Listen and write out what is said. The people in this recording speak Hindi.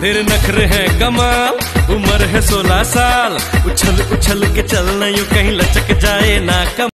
तेरे नखरे हैं कमाल, उम्र है सोलह साल उछल उछल के चलना यू कहीं लचक जाए ना कम